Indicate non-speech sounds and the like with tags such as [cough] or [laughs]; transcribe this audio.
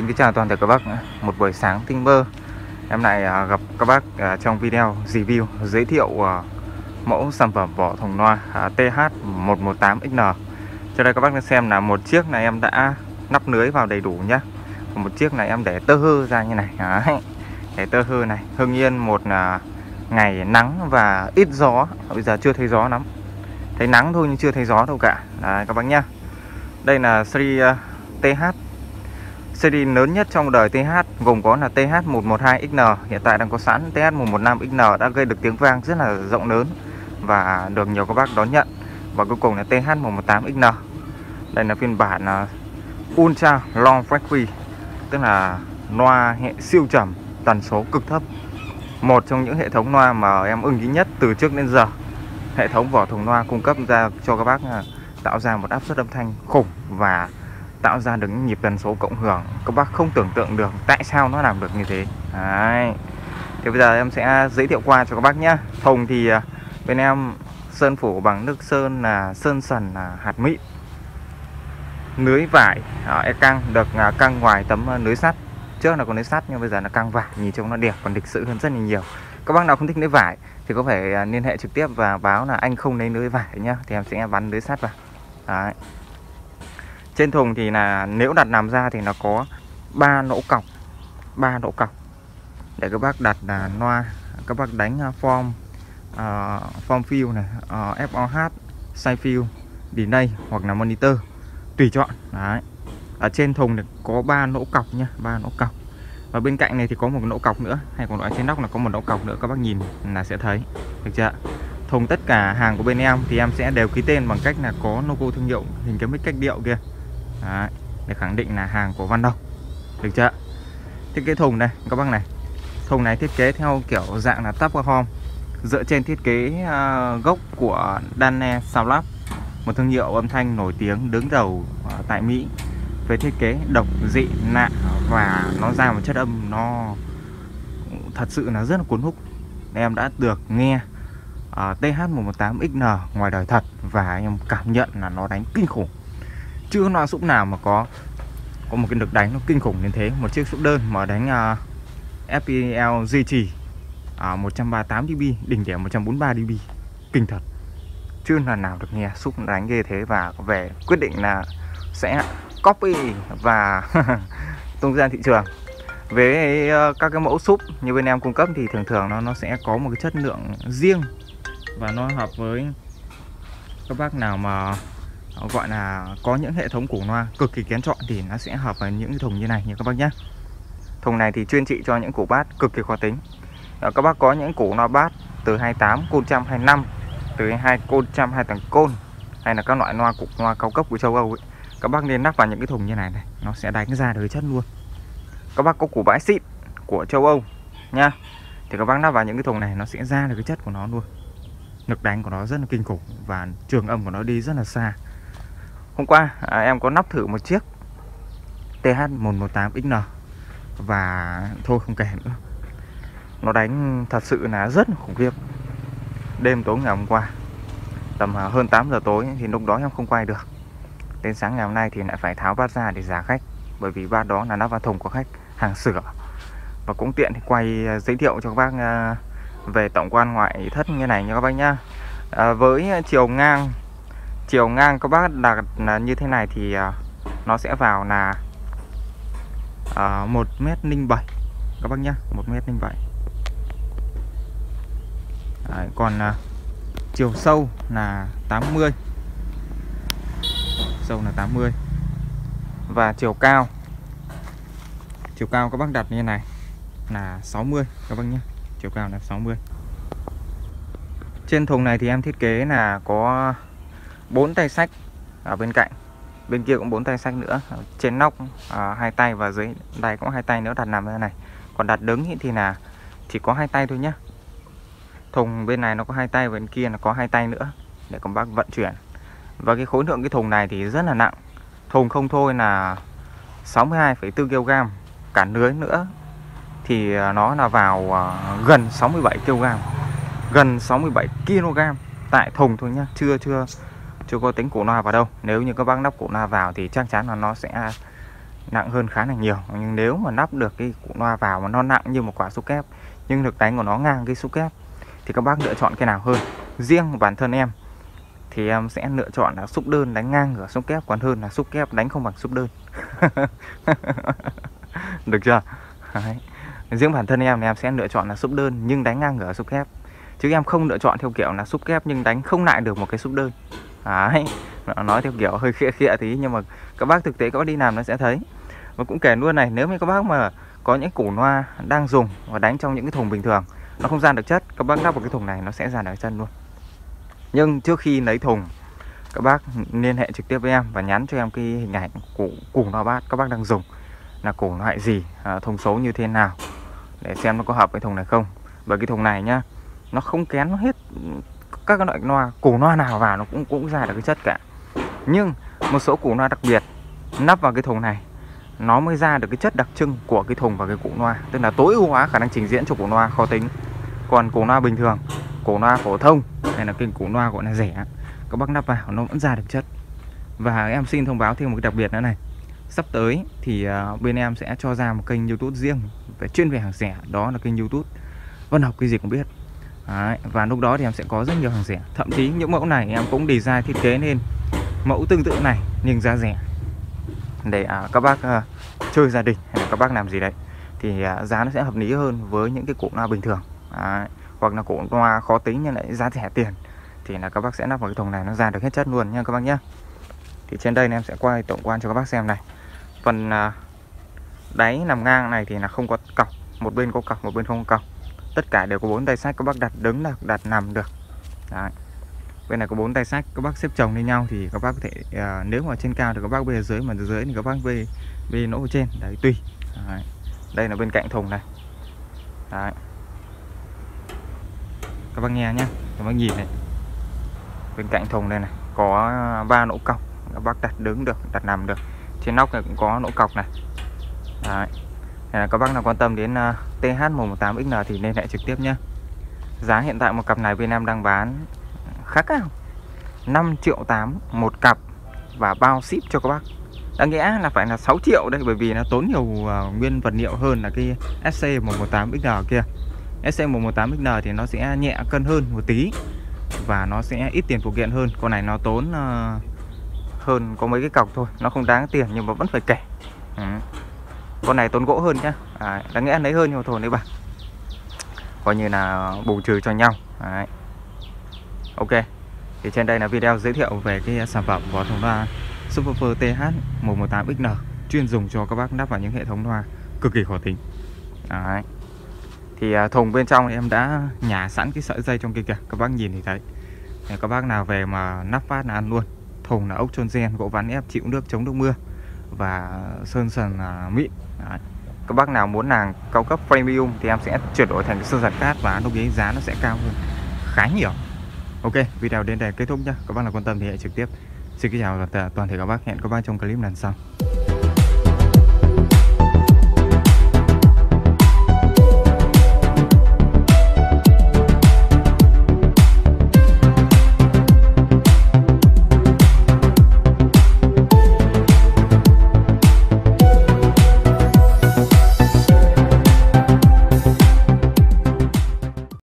Xin kính chào toàn thể các bác Một buổi sáng tinh mơ. Em lại à, gặp các bác à, trong video review, giới thiệu à, mẫu sản phẩm vỏ thùng loa TH118XN Cho đây các bác xem là một chiếc này em đã nắp lưới vào đầy đủ nhá. Một chiếc này em để tơ hơ ra như này. Đấy. Để tơ hơ này. Hưng yên một ngày nắng và ít gió. Bây giờ chưa thấy gió lắm. Thấy nắng thôi nhưng chưa thấy gió đâu cả. Đấy, các bác nhá. Đây là series TH Series lớn nhất trong đời TH gồm có là TH112XN Hiện tại đang có sẵn TH115XN đã gây được tiếng vang rất là rộng lớn Và được nhiều các bác đón nhận. Và cuối cùng là TH118XN Đây là phiên bản à, Ultra Long Frequency, Tức là loa hệ siêu trầm, tần số cực thấp. Một trong những hệ thống loa mà em ưng ý nhất từ trước đến giờ. Hệ thống vỏ thùng loa cung cấp ra cho các bác à, tạo ra một áp suất âm thanh khủng và tạo ra được những nhịp tần số cộng hưởng. Các bác không tưởng tượng được tại sao nó làm được như thế. Đấy. thì bây giờ em sẽ giới thiệu qua cho các bác nhé thùng thì à, bên em sơn phủ bằng nước sơn là sơn sần là hạt mịn lưới vải à, e căng được à, căng ngoài tấm lưới sắt. Trước là còn lưới sắt nhưng bây giờ là căng vải, nhìn trông nó đẹp, còn lịch sự hơn rất là nhiều. Các bác nào không thích lưới vải thì có thể liên hệ trực tiếp và báo là anh không lấy lưới vải nhá. Thì em sẽ bắn lưới sắt vào. Đấy. Trên thùng thì là nếu đặt nằm ra thì nó có ba lỗ cọc ba lỗ cọc. Để các bác đặt là loa các bác đánh à, form uh, form fill này à, uh, FOH side fill delay hoặc là monitor tùy chọn. Đấy. Ở trên thùng thì có ba lỗ cọc nha ba lỗ cọc. Và bên cạnh này thì có một lỗ cọc nữa hay còn ở trên nóc là có một lỗ cọc nữa các bác nhìn là sẽ thấy. Được chưa thùng tất cả hàng của bên em thì em sẽ đều ký tên bằng cách là có logo thương hiệu hình cái mic cách điệu kia. Đấy, để khẳng định là hàng của Văn Đông được chưa? Thiết kế thùng đây các bác này. Thùng này thiết kế theo kiểu dạng là tắp home dựa trên thiết kế uh, gốc của Dane Soundlab một thương hiệu âm thanh nổi tiếng đứng đầu uh, tại Mỹ với thiết kế độc dị lạ và nó ra một chất âm nó thật sự là rất là cuốn hút. Em đã được nghe à, uh, TH118XN ngoài đời thật và em cảm nhận là nó đánh kinh khủng chưa loa súp nào mà có có một cái lực đánh nó kinh khủng đến thế. Một chiếc súp đơn mà đánh uh, FPL duy trì uh, 138 dB đỉnh điểm 143 dB kinh thật. Chưa là nào được nghe súp đánh ghê thế và về quyết định là sẽ copy và [laughs] tung ra thị trường. Với ờ, các cái mẫu súp như bên em cung cấp thì thường thường nó nó sẽ có một cái chất lượng riêng và nó hợp với các bác nào mà gọi là có những hệ thống củ loa cực kỳ kén chọn thì nó sẽ hợp với những thùng như này như các bác nhé. Thùng này thì chuyên trị cho những củ bát cực kỳ khó tính. Đó, các bác có những củ loa bát từ 28 côn 125 từ 2 côn 120 tầng côn hay là các loại loa cục loa cao cấp của châu Âu ấy. Các bác nên lắp vào những cái thùng như này này nó sẽ đánh ra được chất luôn. Các bác có củ bãi xịn của châu Âu nha. Thì các bác lắp vào những cái thùng này nó sẽ ra được cái chất của nó luôn. Lực đánh của nó rất là kinh khủng và trường âm của nó đi rất là xa. Hôm qua à, em có nắp thử một chiếc TH118XN Và thôi không kể nữa. Nó đánh thật sự là rất khủng khiếp. Đêm tối ngày hôm qua Tầm à, hơn 8 giờ tối thì lúc đó em không quay được. Đến sáng ngày hôm nay thì lại phải tháo bát ra để giả khách Bởi vì bát đó là nắp vào thùng của khách hàng sửa. Và cũng tiện thì quay à, giới thiệu cho các bác à, về tổng quan ngoại thất như này nha các bác nhá. À, Với chiều ngang chiều ngang các bác đặt là như thế này thì uh, nó sẽ vào là ờ, một m linh bảy. Các bác nhá một m linh bảy. Còn uh, chiều sâu là 80 sâu là 80 và chiều cao chiều cao các bác đặt như này là 60 các bác nhé chiều cao là 60 trên thùng này thì em thiết kế là có bốn tay sách ở bên cạnh. Bên kia cũng bốn tay sách nữa. Trên nóc à, hai tay và dưới đây cũng hai tay nếu đặt nằm như này. Còn đặt đứng thì là chỉ có hai tay thôi nhá. thùng bên này nó có hai tay bên kia nó có hai tay nữa để công bác vận chuyển. Và cái khối lượng cái thùng này thì rất là nặng. Thùng không thôi là 62,4 kg. Cả lưới nữa thì à, nó là vào à, gần 67 kg. Gần 67 kg tại thùng thôi nhá. Chưa chưa chưa có tính cổ loa vào đâu. Nếu như các bác nắp cổ loa vào thì chắc chắn là nó sẽ nặng hơn khá là nhiều. Nhưng nếu mà nắp được cái cụ loa vào mà nó nặng như một quả xúc kép, nhưng lực đánh của nó ngang cái xúc kép, thì các bác lựa chọn cái nào hơn? Riêng bản thân em, thì em sẽ lựa chọn là xúc đơn đánh ngang ở xúc kép, còn hơn là xúc kép đánh không bằng xúc đơn. [laughs] Được chưa? Đấy. riêng bản thân em thì em sẽ lựa chọn là xúc đơn nhưng đánh ngang ở xúc kép. Chứ em không lựa chọn theo kiểu là xúc kép nhưng đánh không lại được một cái xúc đơn. Đấy. nói theo kiểu hơi khịa khịa tí nhưng mà các bác thực tế có đi làm nó sẽ thấy. Và cũng kể luôn này nếu như các bác mà có những củ loa đang dùng và đánh trong những cái thùng bình thường nó không gian được chất các bác lắp vào cái thùng này nó sẽ dàn được chân luôn. Nhưng trước khi lấy thùng các bác liên hệ trực tiếp với em và nhắn cho em cái hình ảnh củ củ loa bát các bác đang dùng. Là củ loại gì à, thông số như thế nào để xem nó có hợp với thùng này không. Bởi cái thùng này nhá nó không kén hết các cái loại loa củ loa nào vào nó cũng cũng ra được cái chất cả. Nhưng một số củ loa đặc biệt nắp vào cái thùng này, nó mới ra được cái chất đặc trưng của cái thùng và cái củ loa tức là tối ưu hóa khả năng trình diễn cho củ loa khó tính. Còn củ loa bình thường, củ loa phổ thông hay là cái củ loa gọi là rẻ, các bác nắp vào nó vẫn ra được chất. Và em xin thông báo thêm một cái đặc biệt nữa này. Sắp tới thì à, bên em sẽ cho ra một kênh youtube riêng về chuyên về hàng rẻ, đó là kênh youtube. Văn học cái gì cũng biết. Đấy, và lúc đó thì em sẽ có rất nhiều hàng rẻ. Thậm chí những mẫu này em cũng design thiết kế nên mẫu tương tự này nhưng giá rẻ. Để à, các bác à, chơi gia đình hay là các bác làm gì đấy thì à, giá nó sẽ hợp lý hơn với những cái cụ loa bình thường. À, hoặc là cụ loa khó tính nhưng lại giá rẻ tiền thì là các bác sẽ lắp vào cái thùng này nó ra được hết chất luôn nha các bác nhé thì trên đây em sẽ quay tổng quan cho các bác xem này. Phần à, đáy nằm ngang này thì là không có cọc một bên có cọc một bên không có cọc tất cả đều có bốn tay sách các bác đặt đứng được đặt nằm được. Đấy. bên này có bốn tay sách các bác xếp chồng lên nhau thì các bác có thể uh, nếu mà trên cao thì các bác bê dưới mà dưới thì các bác bê bê nỗ trên. Đấy tùy. Đấy. đây là bên cạnh thùng này. Đấy. các bác nghe nhá các bác nhìn này. Bên cạnh thùng đây này có ba nỗ cọc các bác đặt đứng được đặt nằm được. Trên nóc này cũng có nỗ cọc này. Đấy. Là các bác nào quan tâm đến uh, TH118XN thì liên hệ trực tiếp nhé. Giá hiện tại một cặp này bên em đang bán khá cao. 5 triệu 8 một cặp và bao ship cho các bác. Đáng nghĩa là phải là 6 triệu đây bởi vì nó tốn nhiều uh, nguyên vật liệu hơn là cái SC118XN kia. SC118XN thì nó sẽ nhẹ cân hơn một tí và nó sẽ ít tiền phụ kiện hơn. Con này nó tốn uh, hơn có mấy cái cọc thôi nó không đáng tiền nhưng mà vẫn phải kể. Ừ con này tốn gỗ hơn nhá. À, đáng nghĩa lấy hơn nhưng mà thôi đấy bạn coi như là bù trừ cho nhau. Đấy. ok. Thì trên đây là video giới thiệu về cái sản phẩm vỏ thùng loa Superfer TH118XN chuyên dùng cho các bác lắp vào những hệ thống loa cực kỳ khó tính. Đấy. thì à, thùng bên trong thì em đã nhả sẵn cái sợi dây trong kia kìa. Các bác nhìn thì thấy. Thì các bác nào về mà nắp phát là ăn luôn. Thùng là ốc trôn gen gỗ ván ép chịu nước chống nước mưa và sơn sần à, mịn Đấy. À, các bác nào muốn hàng cao cấp premium thì em sẽ chuyển đổi thành sơn sần cát và lúc ấy giá nó sẽ cao hơn. Khá nhiều. Ok video đến đây kết thúc nhá. Các bác nào quan tâm thì hãy trực tiếp. Xin kính chào toàn thể các bác. Hẹn các bác trong clip lần sau.